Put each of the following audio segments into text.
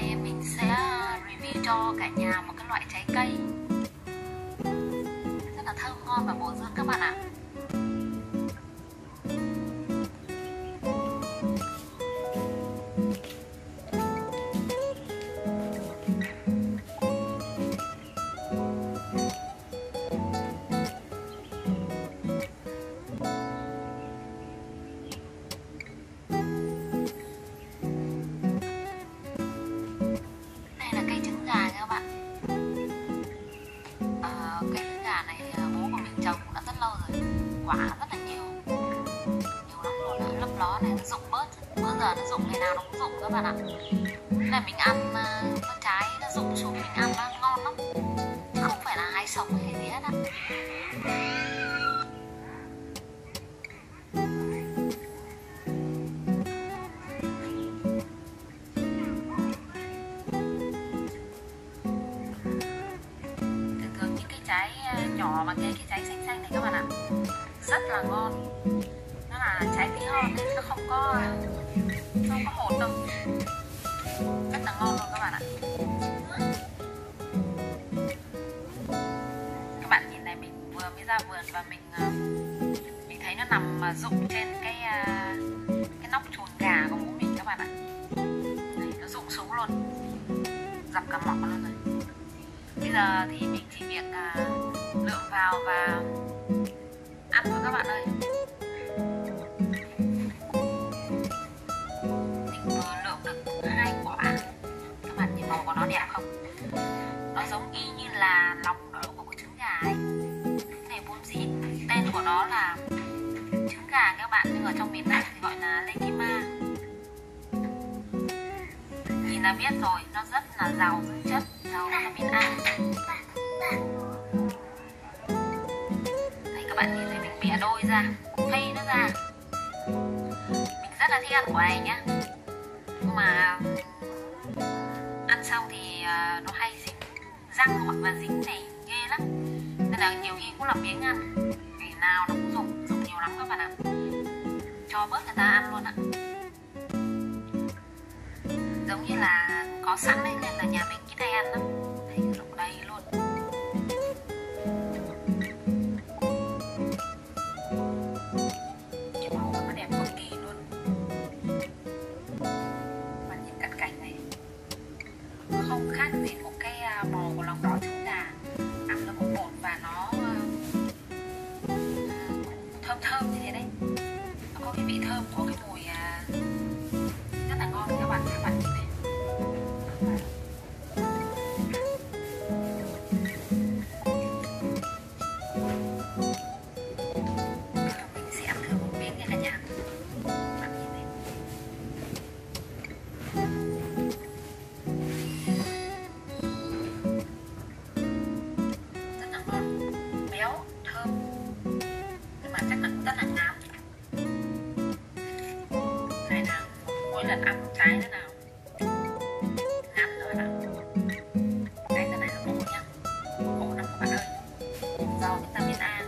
nay mình sẽ review cho cả nhà một cái loại trái cây rất là thơm, ngon và bổ dưỡng các bạn ạ à. Quả rất là nhiều. Nhiều lắm rồi đấy. lấp ló này nó rụng bớt bữa giờ nó rụng ngày nào nó cũng rụng các bạn ạ. Này là mình ăn à, uh, nó trái nó rụng xuống mình ăn nó ngon lắm. Chứ không phải là hái sống hay gì hết á. Thường thường những cái trái à, nhỏ mà cái cái trái xanh xanh này các bạn ạ rất là ngon. Nó là trái tí hon nên nó không có không có hột đâu rất là ngon luôn các bạn ạ. Các bạn nhìn này mình vừa mới ra vườn và mình ờ, mình thấy nó nằm ờ, rụng trên cái ờ, cái nóc chuồng gà của bố mình các bạn ạ. Này, nó rụng xuống luôn. Dập cả mỏ luôn rồi bây giờ thì mình chỉ việc lượng lượm vào và ăn rồi các bạn ơi. Mình vừa lượm được hai quả các bạn nhìn màu của nó đẹp không? Nó giống y như là lòng đỏ của trứng gà ấy. Cái này bún gì tên của nó là trứng gà các bạn, nhưng ở trong miền Nam thì gọi là lekima nhìn là biết rồi, nó rất là giàu dưỡng chất, giàu vitamin A. bẻ đôi ra, phay nó ra. Mình rất là thích ăn quầy nhá. Nhưng mà ăn xong thì à, nó hay dính răng hoặc là dính này, ghê lắm. Nên là nhiều khi cũng làm biếng ăn. Ngày nào nó cũng dùng dùng nhiều lắm các bạn ạ. Cho bớt người ta ăn luôn ạ. Giống như là có sẵn đấy không khác gì một cái à, màu của lòng đỏ trứng gà. Ăn nó cũng bột và nó à, thơm thơm như thế đấy. Nó có cái vị thơm của lần ăn một trái thế nào? Ngắn rồi nào cái thế này là bổ nhá bổ lắm các bạn ơi. Giàu vitamin A.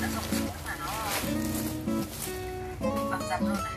Nó rụng xuống mà nó ờ, bầm dập luôn này.